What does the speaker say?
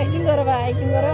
acting गर बा acting गर